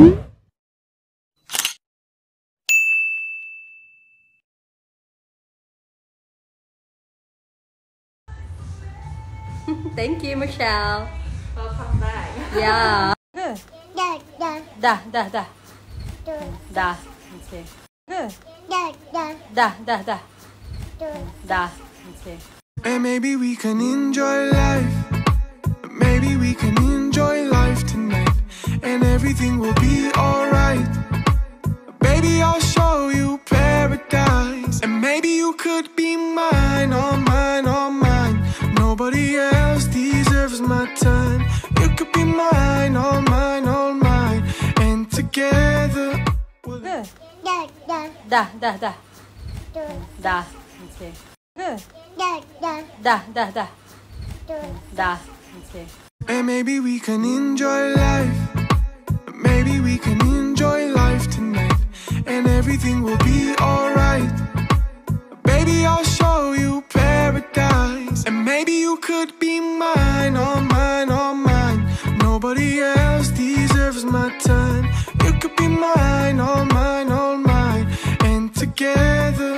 Thank you, Michelle. Welcome back. Yeah. Good. Da, da. Da, da, da. Da. Okay. Good. Da, da. Da, da, da. Da. Okay. And maybe we can enjoy life. Everything will be alright. Baby, I'll show you paradise. And maybe you could be mine, all mine, all mine. Nobody else deserves my time. You could be mine, all mine, all mine. And together, we'll Da, da, Dah, dah, dah. da, Dah. Okay. da, da, Dah, dah, dah. da. Dah. Okay. And maybe we can enjoy life. Maybe we can enjoy life tonight. And everything will be alright. Baby, I'll show you paradise. And maybe you could be mine, all mine, all mine. Nobody else deserves my time. You could be mine, all mine, all mine. And together.